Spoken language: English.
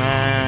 Mushroom